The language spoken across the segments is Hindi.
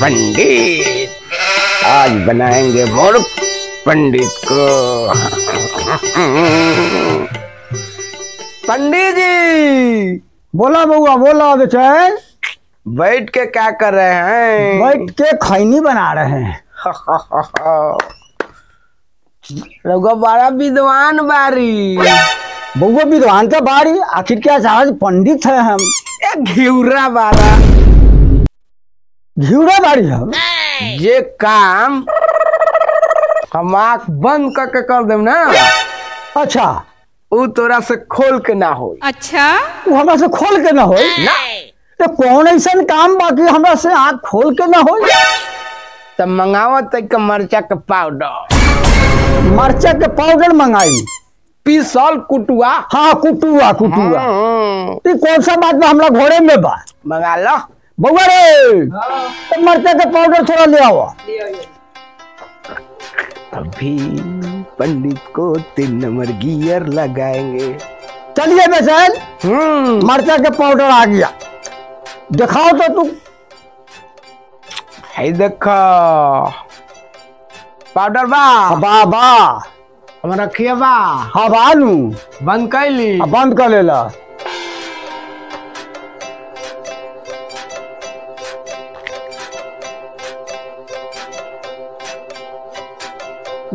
पंडित। आज बनाएँगे मूर्ख पंडित को। पंडित जी बोला बउआ बोला बेचैन बैठ के क्या कर रहे हैं? बैठ के खैनी बना रहे हैं। रघुआ बड़ा विद्वान बारी। बउआ विद्वान का बारी आखिर क्या चाह पंडित है हम। ए घिउरा बारा घिउरा बारी हम ये काम हम आँख बंद करके कर देम ना। अच्छा। उ तोरा से खोल के ना हो अच्छा? वो हमरा से खोल के ना हो ना। तो कौन ऐसा काम बाकी हमरा से आँख खोल के ना हो तब मंगावा तक मरचा के पाउडर। मरचा के पाउडर मंगाई। पीसल कुटुआ। हाँ कुटुआ कुटुआ। ये कौन सा बात बा? हमरा घोड़े में बा। मंगा लो। बउआ रे तो मरचा के पाउडर थोड़ा ले आओ। अभी पंडित को तीन नंबर गियर लगाएँगे। चलिए बेचैन हम्म। मरचा के पाउडर आ गया। दिखाओ तो तू है देखो। पाउडर बा। बा बा। हम रखिए बा। हाँ बानू बंद कर ली। बंद कर लेला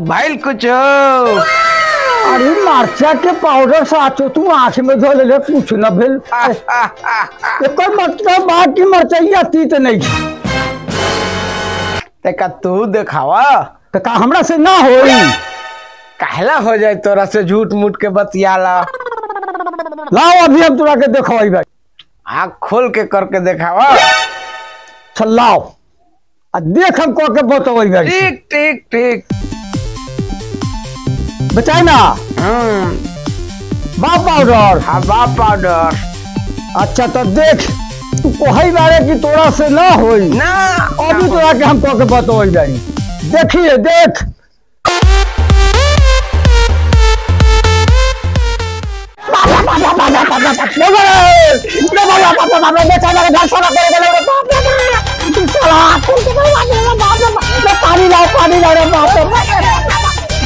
भाई कुछ अरे मरचा के पाउडर साचो तू आँख में धो ले कुछ न भेल एकर मतलब बा कि मरचैया तीत नहीं। छै। तेका तू देखावा। तो का हमरा से ना होई। कहला हो जाए तोरा से झूठ मूठ के बतियाला। लाओ अभी हम तोरा के देखवाई भाई। आँख खोल के करके देखावा। चल लाओ। देख हम कह के बतवाई भाई। ठीक ठीक ठीक। बचाए ना हम्म बा पाउडर हवा पाउडर अच्छा तो देख तू कहई बारे कि तोरा से ना होई ना अभी तोरा के हम कह के बतवाई भाई देखिए देख पानी लाओ पानी लाओ बाप रे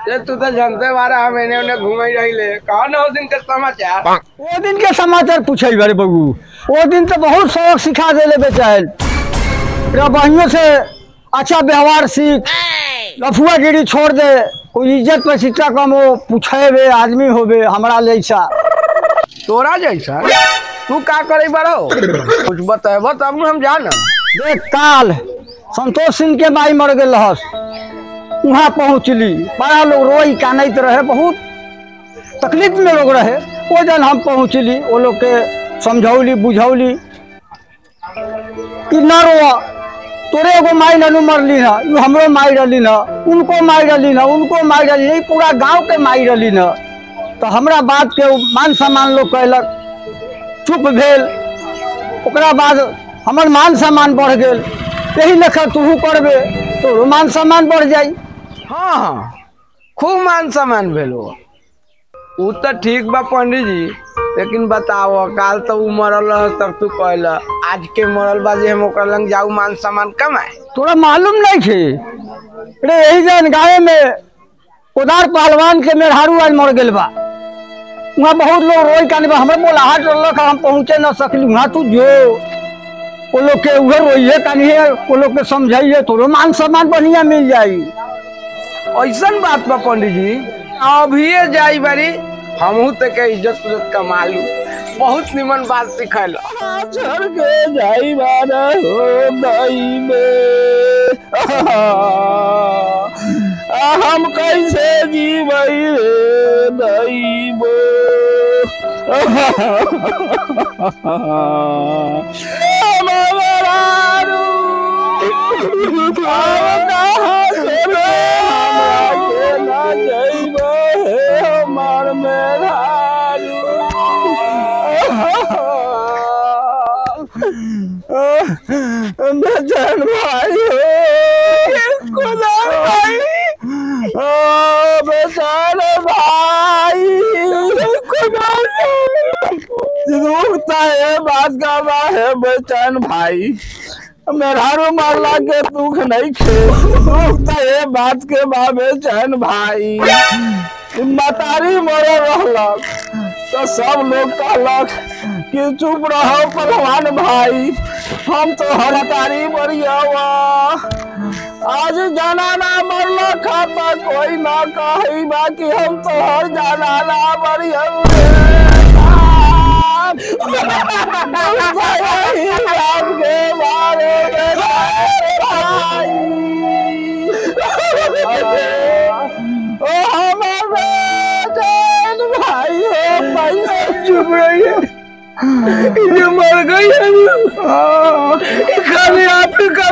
तू बड़ा ये तू तो जानते बारा हम एने ओने घूमे रहिले कौन हो दिन के समाचार? वो दिन के समाचार पूछे बारे बबू वो दिन तो बहुत सबक सिखा देले बेचैन बहियों से अच्छा व्यवहार सीख। लफुआगिरी छोड़ दे। कोई इज़्ज़त पे सिक्का कम हो पूछे बे आदमी हो होबे हमारा जैसा तोरा जैसा? तू का करे बड़ो? कुछ बताएबो तब न हम जान देख काल। संतोष सिंह के माई मर गए रहस। वहाँ पहुँचली। बड़ा लोग रोई कानैत रहे बहुत तकलीफ़ में लोग रहे। वो जन हम पहुँचली वो लोग के समझौली बुझौली। कि न रोआ तोरे एगो माई ननू मरली ना यू हमरो माई रहली ना उनको माई रहली ना उनको माई रहली ना, पूरा गाँव के माई रहली ना। तो हमरा बात के मान सम्मान लोग कहलक चुप भेल। ओकरा बाद हमर मान सम्मान बढ़ गेल। यही लेखा तू करबे तो मान सम्मान बढ़ जाई। हाँ। खूब मान सम्मान भेलो। उ तो ठीक बा पंडित जी लेकिन बताओ काल तो उ मरल तब तू कहल आज के मरल बा जे हम लंग जाऊ मान सम्मान कमाए। तोरा मालूम नहीं थे अरे यही जन गाँव में उदार पहलवान के मेहरारू आज मर गेल बा। वहाँ बहुत लोग रोई कान बा, हमरे बोलाहट रहलक हम पहुँचे न सकली। वहाँ तू जो। वो लोग के उहे रोइए कानिए वो लोग के समझाइए तोरो मान सम्मान बढ़िया मिल जाई ऐसन बात बा पंडित जी अभी जाई बारी। हमहू तक इज़्ज़त उज्जत कमा लू बहुत निमन बात सिखल हम कैसे जीवई रे बेचैन भाई भाई ओ बेचैन भाई दुखता है बात बा है बेचैन भाई मेहरारू मारला के दुख नहीं खे दुखता है बात के बा बेचैन भाई मतारी मरे रहलक तो सब लोग कहलक कि चुप रहो पहलवान भाई हम तो हरतारी मरियावा आज जाना ना मरला खाता कोई ना कही बाकी हम तो हर जाना ना मरिया के भाई। ओ हमारे जान भाई हो पैसा चुप रहिए। ये मर गई है। इनका खाली आपका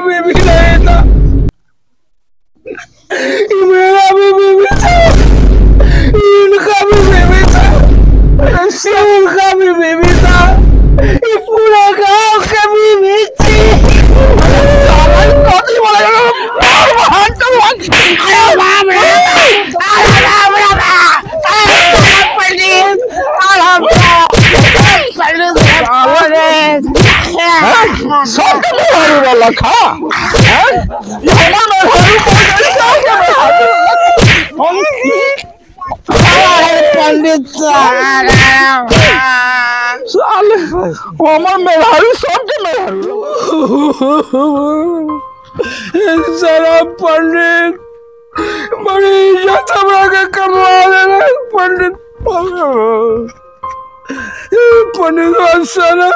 सब के मेहरारू वाला खा हैं? ये हमारा मेहरारू बोल रही है कि पंडित साले हमार मेहरारू सब के मेहरारू सारा पंडित बड़ी इज़्ज़त हमरा के कमा देना पंडित पंडित सारा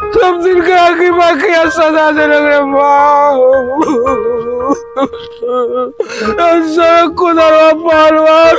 सब दिन के आगे बाकी सजा दे सड़क को कुदरवा पहलवान